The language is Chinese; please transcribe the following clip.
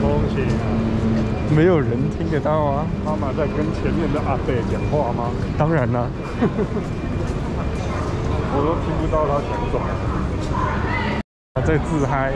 恭喜！没有人听得到啊！妈妈在跟前面的阿贝讲话吗？当然啦，我都听不到他讲什么，他在自嗨。